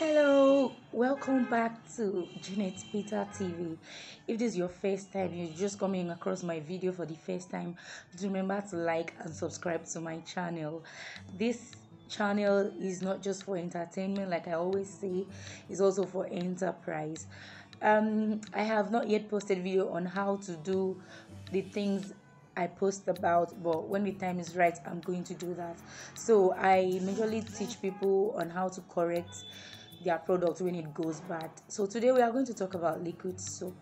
Hello, welcome back to Janet Peter TV. If this is your first time, you're just coming across my video for the first time, do remember to like and subscribe to my channel. This channel is not just for entertainment, like I always say, it's also for enterprise. Um, I have not yet posted video on how to do the things I post about, but when the time is right, I'm going to do that. So I majorly teach people on how to correct their product when it goes bad. So today we are going to talk about liquid soap.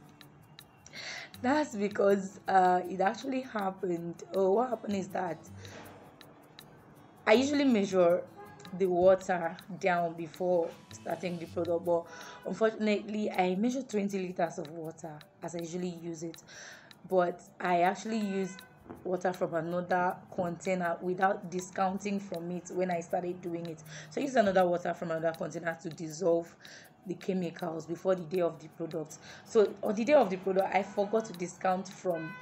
That's because uh, it actually happened. Oh, what happened is that I usually measure the water down before starting the product, but unfortunately, I measure 20 liters of water as I usually use it. But I actually use water from another container without discounting from it when I started doing it. So use another water from another container to dissolve the chemicals before the day of the product. So on the day of the product, I forgot to discount from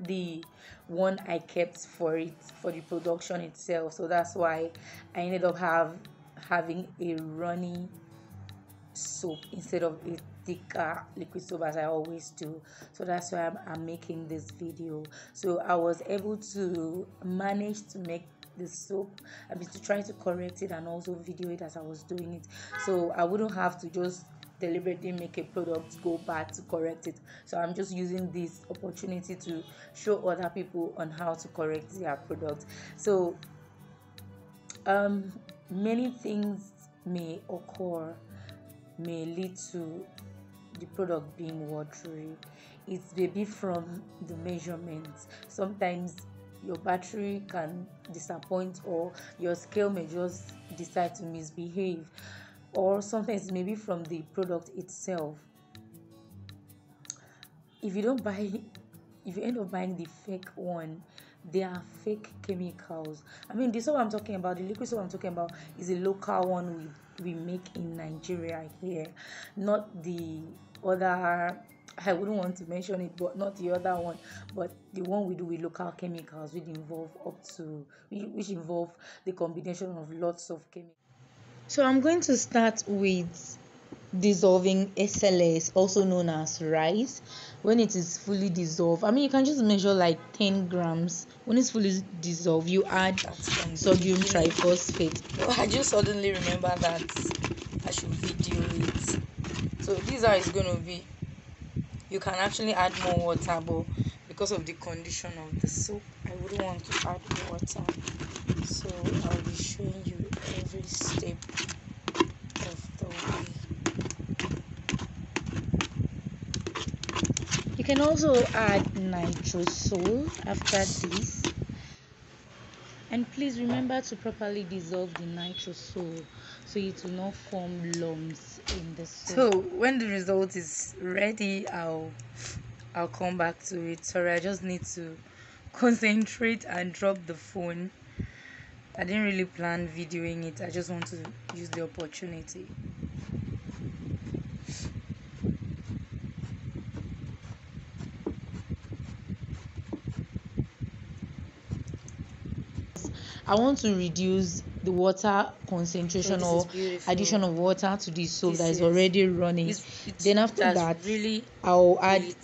the one I kept for it for the production itself. So that's why I ended up have having a runny soap instead of a thicker liquid soap as I always do. So that's why I'm, I'm making this video. So I was able to manage to make the soap I mean to try to correct it and also video it as I was doing it. So I wouldn't have to just deliberately make a product go bad to correct it. So I'm just using this opportunity to show other people on how to correct their product. So um many things may occur may lead to the product being watery. It's maybe from the measurements. Sometimes your battery can disappoint or your scale may just decide to misbehave or sometimes maybe from the product itself if you don't buy if you end up buying the fake one they are fake chemicals i mean this is what i'm talking about the liquid soap i'm talking about is a local one we we make in nigeria here not the other I wouldn't want to mention it, but not the other one, but the one we do with local chemicals, which involve up to which involve the combination of lots of chemicals. So I'm going to start with dissolving SLS, also known as rice. When it is fully dissolved, I mean you can just measure like 10 grams. When it's fully dissolved, you add sodium triphosphate. I just suddenly remember that I should video it. So this it's going to be you can actually add more water but because of the condition of the soap i wouldn't want to add water so i'll be showing you every step of the way you can also add nitrosol after this and please remember to properly dissolve the nitrosol so it will not form lumps in the soap. So when the result is ready, I'll I'll come back to it. Sorry, I just need to concentrate and drop the phone. I didn't really plan videoing it. I just want to use the opportunity. I want to reduce the water concentration or addition of water to the soap this that is, is already running. It's, it's, then after that, really, I'll add really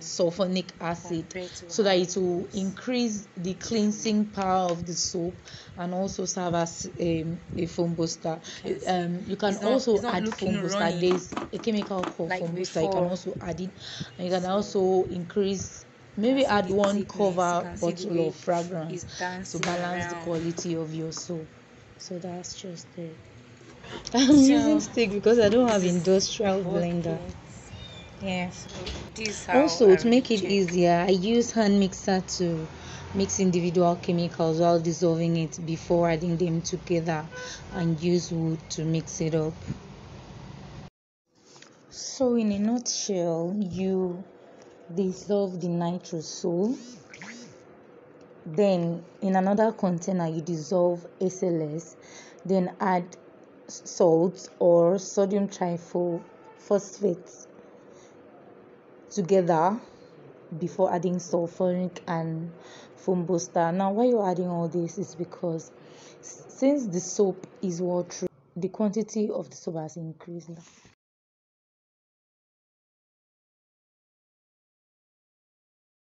sulfonic acid so that it will increase the cleansing power of the soap and also serve as um, a foam booster. Um, you can not, also add foam booster. Running. There's a chemical called like foam booster. You can also add it, and you can also increase maybe add one cover bottle of fragrance to balance the quality of your soap so that's just it. I'm so, using stick because i don't have industrial blender. yes also to make it easier i use hand mixer to mix individual chemicals while dissolving it before adding them together and use wood to mix it up. So in a nutshell you dissolve the nitrous nitrosol then in another container you dissolve SLS. Then add salt or sodium triphosphate together before adding sulfuric and foam booster now why you're adding all this is because since the soap is watery the quantity of the soap has increased